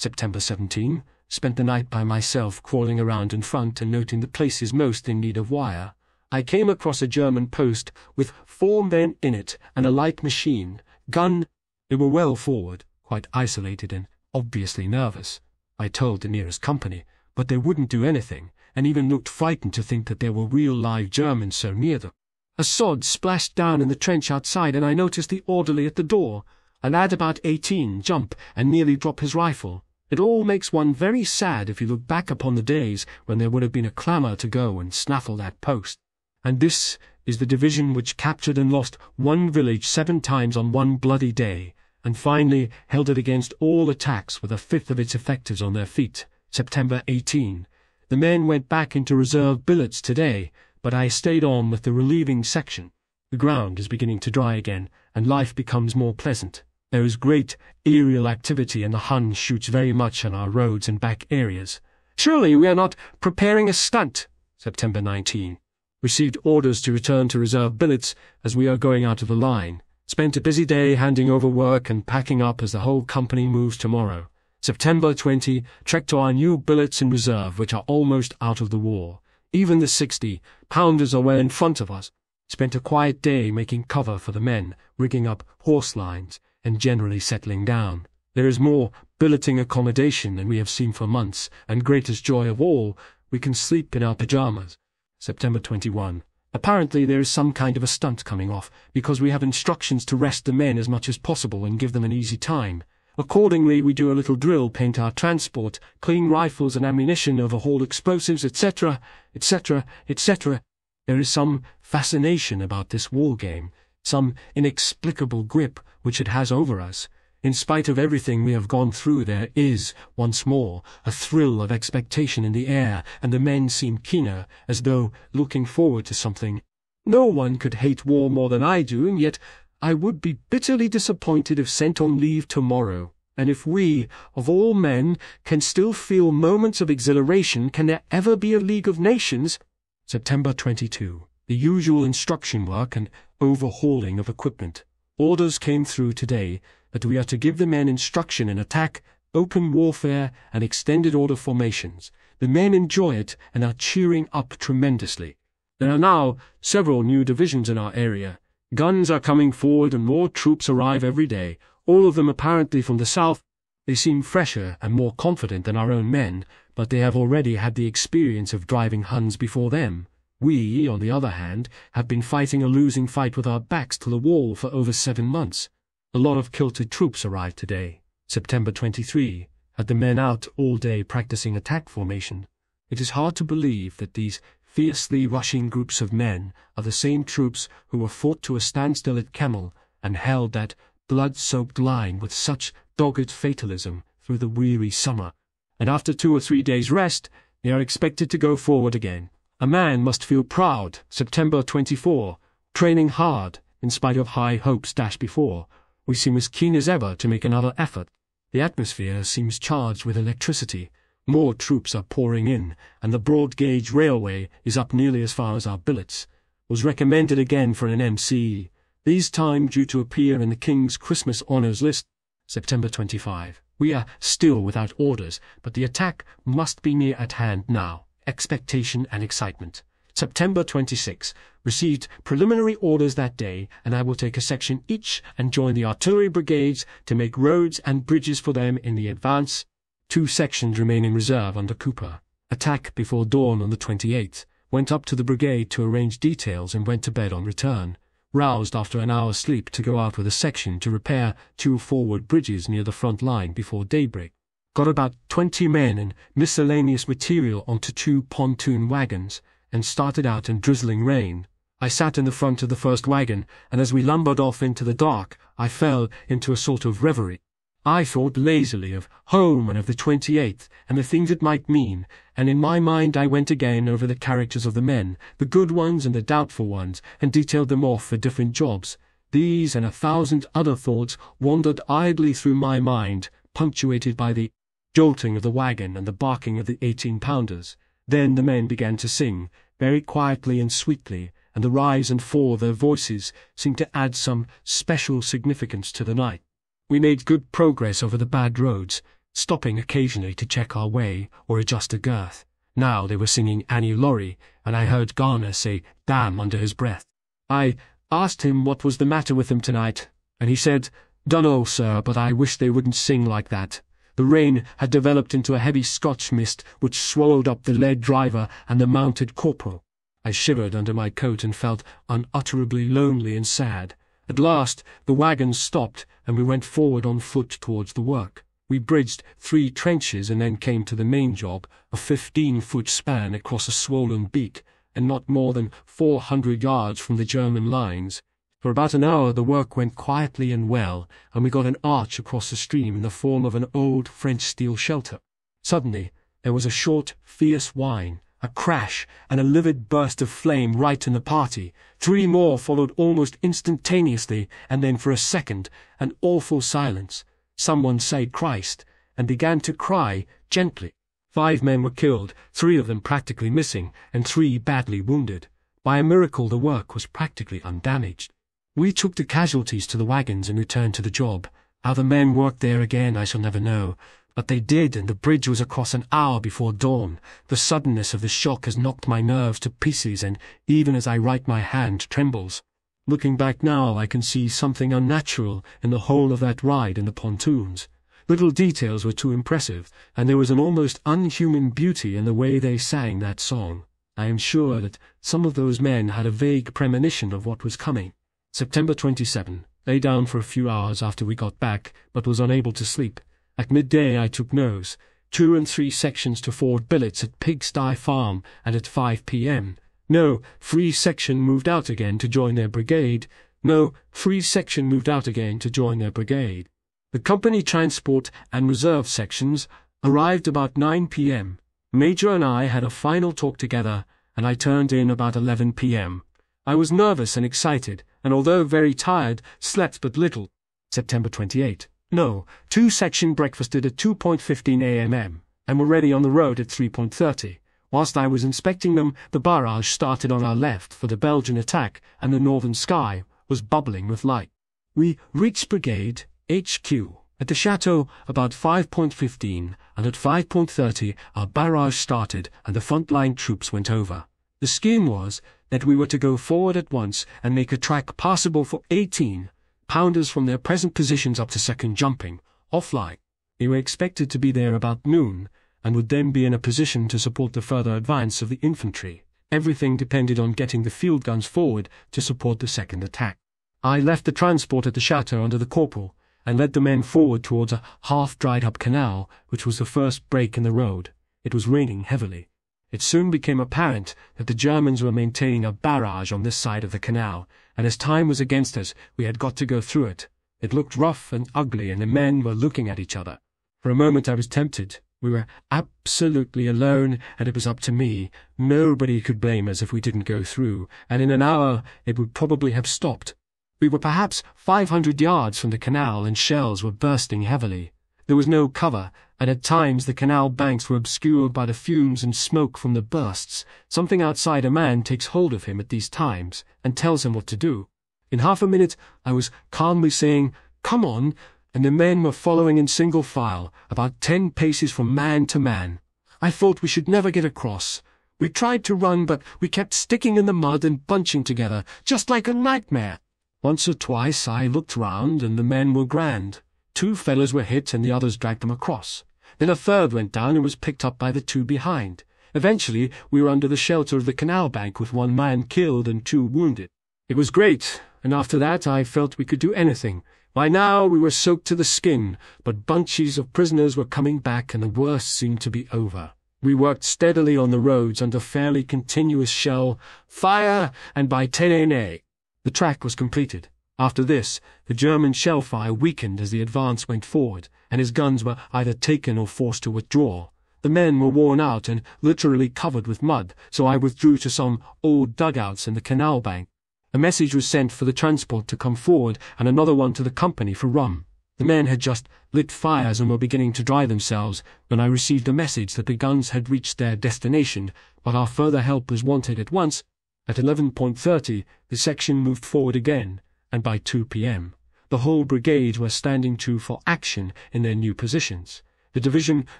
September 17, spent the night by myself crawling around in front and noting the places most in need of wire. I came across a German post with four men in it and a light machine gun. They were well forward, quite isolated and obviously nervous. I told the nearest company, but they wouldn't do anything, and even looked frightened to think that there were real live Germans so near them. A sod splashed down in the trench outside, and I noticed the orderly at the door, a lad about eighteen, jump and nearly drop his rifle. It all makes one very sad if you look back upon the days when there would have been a clamour to go and snaffle that post. And this is the division which captured and lost one village seven times on one bloody day, and finally held it against all attacks with a fifth of its effectives on their feet, September 18. The men went back into reserve billets today, but I stayed on with the relieving section. The ground is beginning to dry again, and life becomes more pleasant. There is great aerial activity, and the Hun shoots very much on our roads and back areas. Surely we are not preparing a stunt. September 19. Received orders to return to reserve billets as we are going out of the line. Spent a busy day handing over work and packing up as the whole company moves tomorrow. September 20, trek to our new billets in reserve, which are almost out of the war. Even the 60 pounders are well in front of us. Spent a quiet day making cover for the men, rigging up horse lines, and generally settling down. There is more billeting accommodation than we have seen for months, and greatest joy of all, we can sleep in our pajamas. September 21. Apparently there is some kind of a stunt coming off, because we have instructions to rest the men as much as possible and give them an easy time. Accordingly, we do a little drill, paint our transport, clean rifles and ammunition, overhaul explosives, etc., etc., etc. There is some fascination about this war game, some inexplicable grip which it has over us. In spite of everything we have gone through, there is, once more, a thrill of expectation in the air, and the men seem keener, as though looking forward to something. No one could hate war more than I do, and yet I would be bitterly disappointed if sent on leave tomorrow. And if we, of all men, can still feel moments of exhilaration, can there ever be a League of Nations? September 22. The usual instruction work and overhauling of equipment. Orders came through today that we are to give the men instruction in attack, open warfare, and extended order formations. The men enjoy it and are cheering up tremendously. There are now several new divisions in our area. Guns are coming forward and more troops arrive every day, all of them apparently from the south. They seem fresher and more confident than our own men, but they have already had the experience of driving Huns before them. We, on the other hand, have been fighting a losing fight with our backs to the wall for over seven months. A lot of kilted troops arrived today, September 23, had the men out all day practicing attack formation. It is hard to believe that these fiercely rushing groups of men are the same troops who were fought to a standstill at Kemmel and held that blood-soaked line with such dogged fatalism through the weary summer. And after two or three days' rest, they are expected to go forward again. A man must feel proud, September 24, training hard, in spite of high hopes dashed before. We seem as keen as ever to make another effort. The atmosphere seems charged with electricity. More troops are pouring in, and the broad gauge railway is up nearly as far as our billets. Was recommended again for an MC, these time due to appear in the King's Christmas honours list, September 25. We are still without orders, but the attack must be near at hand now expectation and excitement. September 26. Received preliminary orders that day, and I will take a section each and join the artillery brigades to make roads and bridges for them in the advance. Two sections remain in reserve under Cooper. Attack before dawn on the 28th. Went up to the brigade to arrange details and went to bed on return. Roused after an hour's sleep to go out with a section to repair two forward bridges near the front line before daybreak got about 20 men and miscellaneous material onto two pontoon wagons, and started out in drizzling rain. I sat in the front of the first wagon, and as we lumbered off into the dark, I fell into a sort of reverie. I thought lazily of home and of the 28th, and the things it might mean, and in my mind I went again over the characters of the men, the good ones and the doubtful ones, and detailed them off for different jobs. These and a thousand other thoughts wandered idly through my mind, punctuated by the jolting of the wagon and the barking of the eighteen-pounders. Then the men began to sing, very quietly and sweetly, and the rise and fall of their voices seemed to add some special significance to the night. We made good progress over the bad roads, stopping occasionally to check our way or adjust a girth. Now they were singing Annie Laurie, and I heard Garner say damn under his breath. I asked him what was the matter with them tonight, and he said, Dunno, sir, but I wish they wouldn't sing like that. The rain had developed into a heavy Scotch mist which swallowed up the lead driver and the mounted corporal. I shivered under my coat and felt unutterably lonely and sad. At last the wagons stopped, and we went forward on foot towards the work. We bridged three trenches and then came to the main job, a fifteen-foot span across a swollen beek, and not more than four hundred yards from the German lines. For about an hour the work went quietly and well, and we got an arch across the stream in the form of an old French steel shelter. Suddenly there was a short, fierce whine, a crash, and a livid burst of flame right in the party. Three more followed almost instantaneously, and then for a second, an awful silence. Someone said Christ, and began to cry, gently. Five men were killed, three of them practically missing, and three badly wounded. By a miracle the work was practically undamaged. We took the casualties to the wagons and returned to the job. How the men worked there again I shall never know, but they did, and the bridge was across an hour before dawn. The suddenness of the shock has knocked my nerves to pieces, and even as I write my hand trembles. Looking back now, I can see something unnatural in the whole of that ride in the pontoons. Little details were too impressive, and there was an almost unhuman beauty in the way they sang that song. I am sure that some of those men had a vague premonition of what was coming. September 27. Lay down for a few hours after we got back, but was unable to sleep. At midday I took nose. Two and three sections to Ford billets at Pigsty Farm, and at 5 p.m. No, Free Section moved out again to join their brigade. No, Free Section moved out again to join their brigade. The company transport and reserve sections arrived about 9 p.m. Major and I had a final talk together, and I turned in about 11 p.m. I was nervous and excited, and although very tired, slept but little. September 28. No, two section breakfasted at 2.15 a.m. and were ready on the road at 3.30. Whilst I was inspecting them, the barrage started on our left for the Belgian attack, and the northern sky was bubbling with light. We reached Brigade HQ at the chateau about 5.15, and at 5.30 our barrage started and the front-line troops went over. The scheme was that we were to go forward at once and make a track passable for 18 pounders from their present positions up to second jumping, offline. They were expected to be there about noon, and would then be in a position to support the further advance of the infantry. Everything depended on getting the field guns forward to support the second attack. I left the transport at the chateau under the corporal, and led the men forward towards a half-dried-up canal, which was the first break in the road. It was raining heavily. It soon became apparent that the Germans were maintaining a barrage on this side of the canal, and as time was against us, we had got to go through it. It looked rough and ugly, and the men were looking at each other. For a moment I was tempted. We were absolutely alone, and it was up to me. Nobody could blame us if we didn't go through, and in an hour it would probably have stopped. We were perhaps five hundred yards from the canal, and shells were bursting heavily. There was no cover, and at times the canal banks were obscured by the fumes and smoke from the bursts. Something outside a man takes hold of him at these times, and tells him what to do. In half a minute I was calmly saying, Come on, and the men were following in single file, about ten paces from man to man. I thought we should never get across. We tried to run, but we kept sticking in the mud and bunching together, just like a nightmare. Once or twice I looked round, and the men were grand. Two fellows were hit, and the others dragged them across. Then a third went down and was picked up by the two behind. Eventually, we were under the shelter of the canal bank with one man killed and two wounded. It was great, and after that I felt we could do anything. By now we were soaked to the skin, but bunches of prisoners were coming back and the worst seemed to be over. We worked steadily on the roads under fairly continuous shell fire, and by 10 a.m. the track was completed. After this, the German shell fire weakened as the advance went forward, and his guns were either taken or forced to withdraw. The men were worn out and literally covered with mud, so I withdrew to some old dugouts in the canal bank. A message was sent for the transport to come forward and another one to the company for rum. The men had just lit fires and were beginning to dry themselves when I received a message that the guns had reached their destination, but our further help was wanted at once. At 11.30, the section moved forward again, and by 2 p.m., the whole brigade were standing to for action in their new positions. The division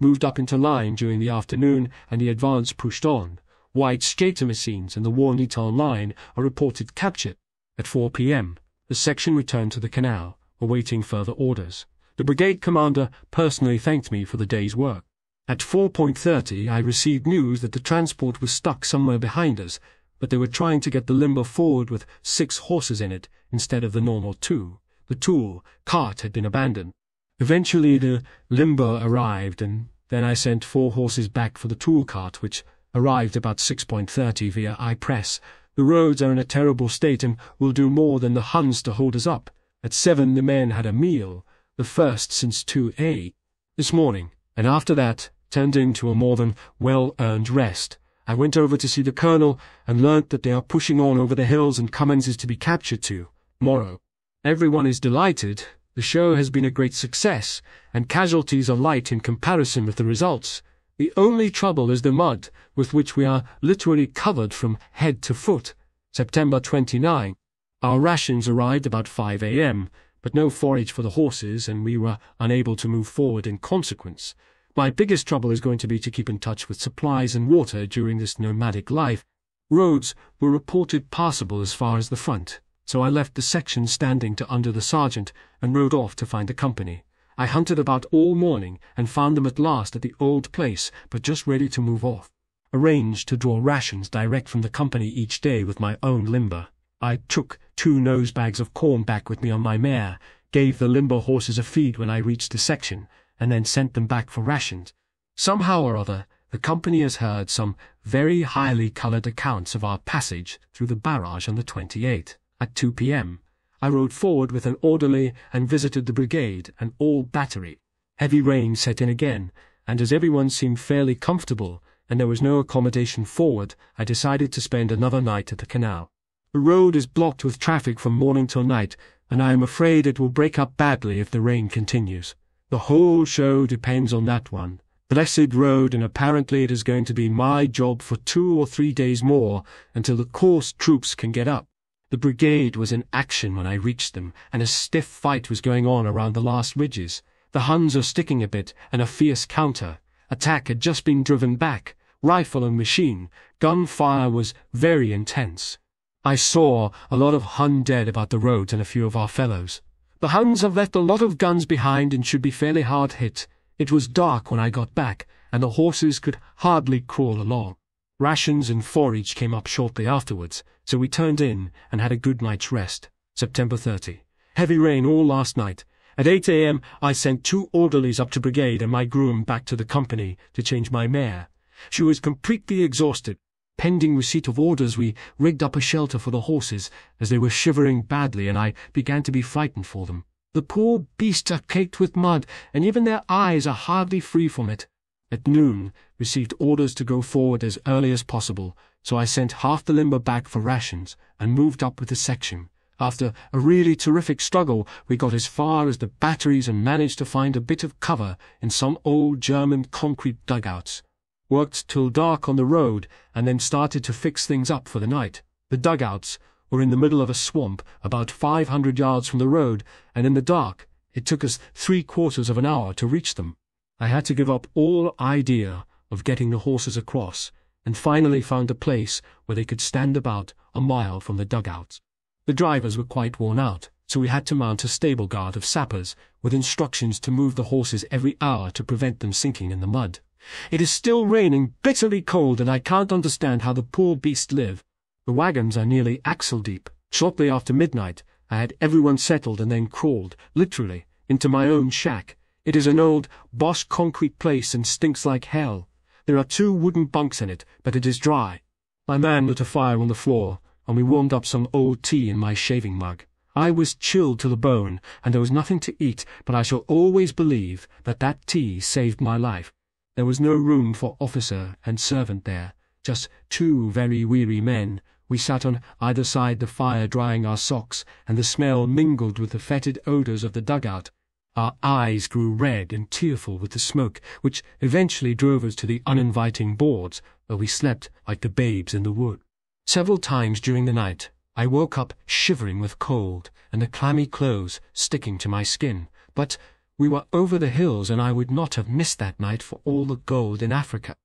moved up into line during the afternoon, and the advance pushed on. White skater Messines and the Warneton line are reported captured. At 4 p.m., the section returned to the canal, awaiting further orders. The brigade commander personally thanked me for the day's work. At 4.30 I received news that the transport was stuck somewhere behind us, but they were trying to get the limber forward with six horses in it instead of the normal two. The tool cart had been abandoned. Eventually the limber arrived, and then I sent four horses back for the tool cart, which arrived about 6.30 via Ypres. The roads are in a terrible state and will do more than the Huns to hold us up. At 7 the men had a meal, the first since 2A, this morning, and after that turned into a more than well-earned rest. I went over to see the colonel and learnt that they are pushing on over the hills and Comines is to be captured too, tomorrow. Everyone is delighted. The show has been a great success, and casualties are light in comparison with the results. The only trouble is the mud, with which we are literally covered from head to foot. September 29. Our rations arrived about 5 a.m., but no forage for the horses, and we were unable to move forward in consequence. My biggest trouble is going to be to keep in touch with supplies and water during this nomadic life. Roads were reported passable as far as the front, so I left the section standing to under the sergeant and rode off to find the company. I hunted about all morning and found them at last at the old place, but just ready to move off. Arranged to draw rations direct from the company each day with my own limber. I took two nose bags of corn back with me on my mare, gave the limber horses a feed when I reached the section, and then sent them back for rations. Somehow or other, the company has heard some very highly coloured accounts of our passage through the barrage on the 28th. At 2 p.m., I rode forward with an orderly and visited the brigade and all battery. Heavy rain set in again, and as everyone seemed fairly comfortable and there was no accommodation forward, I decided to spend another night at the canal. The road is blocked with traffic from morning till night, and I am afraid it will break up badly if the rain continues. The whole show depends on that one. Blessed road, and apparently it is going to be my job for two or three days more until the course troops can get up. The brigade was in action when I reached them, and a stiff fight was going on around the last ridges. The Huns are sticking a bit, and a fierce counter. Attack had just been driven back. Rifle and machine. Gunfire was very intense. I saw a lot of Hun dead about the roads and a few of our fellows. The Huns have left a lot of guns behind and should be fairly hard hit. It was dark when I got back, and the horses could hardly crawl along. Rations and forage came up shortly afterwards, so we turned in and had a good night's rest. September 30. Heavy rain all last night. At 8 a.m. I sent two orderlies up to brigade and my groom back to the company to change my mare. She was completely exhausted, Pending receipt of orders, we rigged up a shelter for the horses, as they were shivering badly, and I began to be frightened for them. The poor beasts are caked with mud, and even their eyes are hardly free from it. At noon, received orders to go forward as early as possible, so I sent half the limber back for rations, and moved up with the section. After a really terrific struggle, we got as far as the batteries and managed to find a bit of cover in some old German concrete dugouts worked till dark on the road, and then started to fix things up for the night. The dugouts were in the middle of a swamp, about 500 yards from the road, and in the dark, it took us three quarters of an hour to reach them. I had to give up all idea of getting the horses across, and finally found a place where they could stand about a mile from the dugouts. The drivers were quite worn out, so we had to mount a stable guard of sappers, with instructions to move the horses every hour to prevent them sinking in the mud. It is still raining, bitterly cold, and I can't understand how the poor beasts live. The wagons are nearly axle deep. Shortly after midnight, I had everyone settled and then crawled, literally, into my own shack. It is an old Boche concrete place and stinks like hell. There are two wooden bunks in it, but it is dry. My man lit a fire on the floor, and we warmed up some old tea in my shaving mug. I was chilled to the bone, and there was nothing to eat, but I shall always believe that that tea saved my life. There was no room for officer and servant there, just two very weary men. We sat on either side the fire drying our socks, and the smell mingled with the fetid odours of the dugout. Our eyes grew red and tearful with the smoke, which eventually drove us to the uninviting boards, where we slept like the babes in the wood. Several times during the night I woke up shivering with cold, and the clammy clothes sticking to my skin, but We were over the hills and I would not have missed that night for all the gold in Africa.